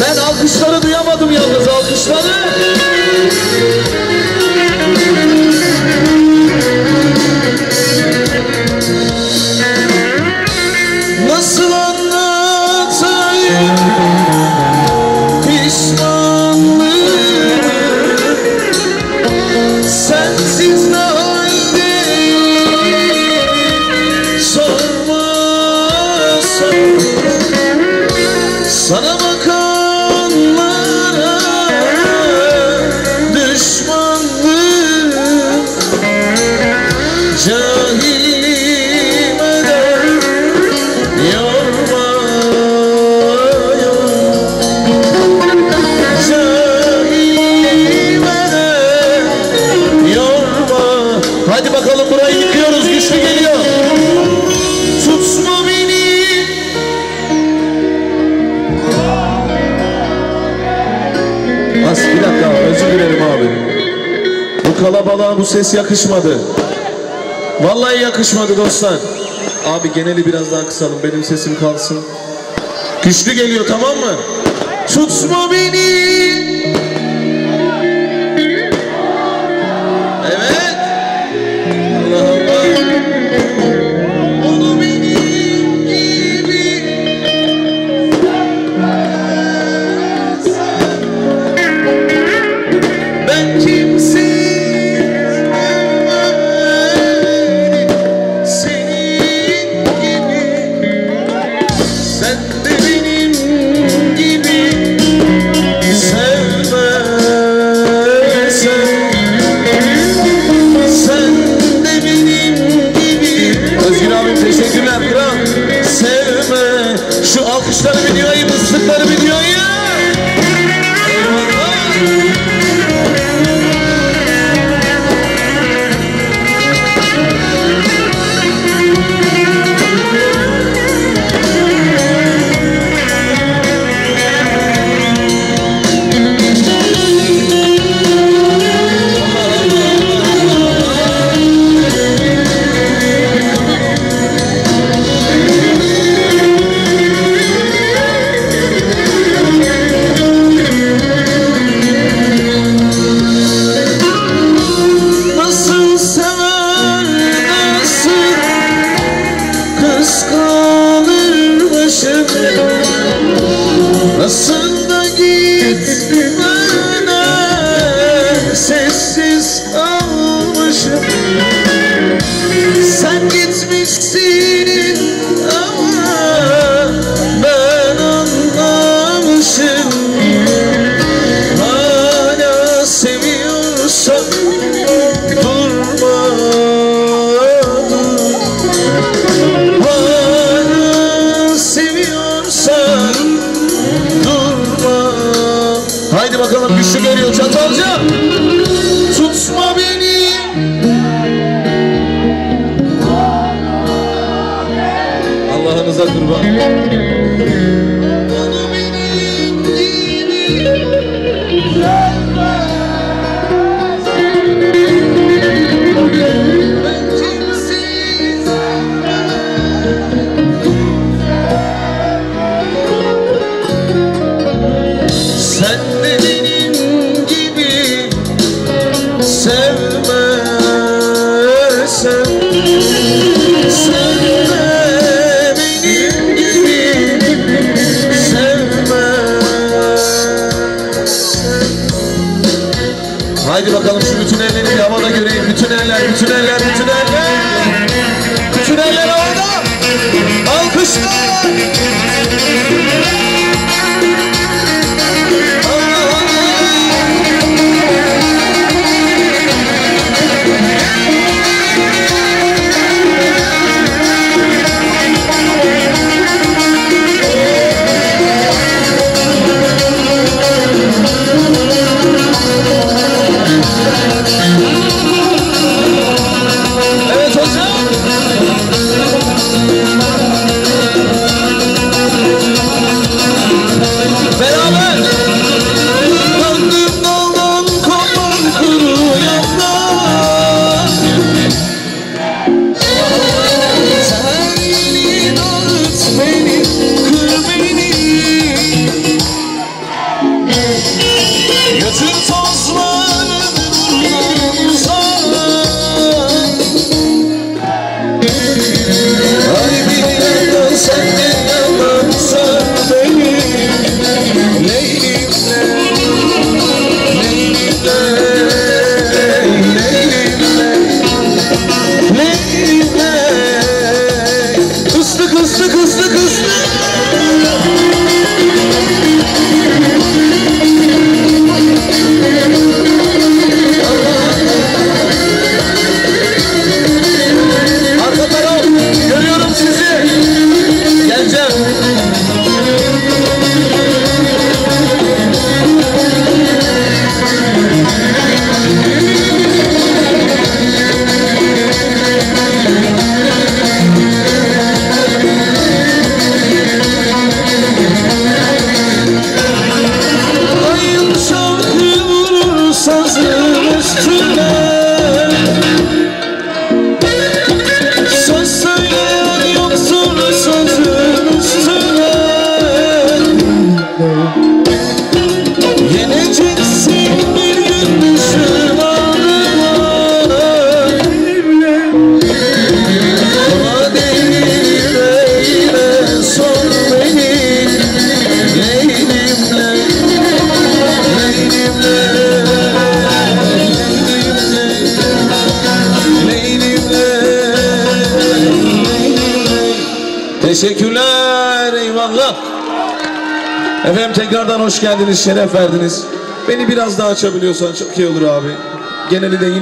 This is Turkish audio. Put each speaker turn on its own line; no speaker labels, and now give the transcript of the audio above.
Ben alkışları duyamadım yalnız, alkışları. Nasıl anlatayım pişmanlığı Sensiz ne As bir dakika özür dilerim abi. Bu kalabalığa bu ses yakışmadı. Vallahi yakışmadı dostlar. Abi geneli biraz daha kısalım benim sesim kalsın. Güçlü geliyor tamam mı? Tutma beni alkışları bir duyayım ıslıkları Kurban Haydi bakalım şu bütün elleri havada göreyim. Bütün eller, bütün eller, bütün eller. Bütün eller havada. Alkışlar. Christmas. Teşekkürler eyvallah. Efendim tekrardan hoş geldiniz şeref verdiniz. Beni biraz daha açabiliyorsan çok iyi olur abi. Geneli de yine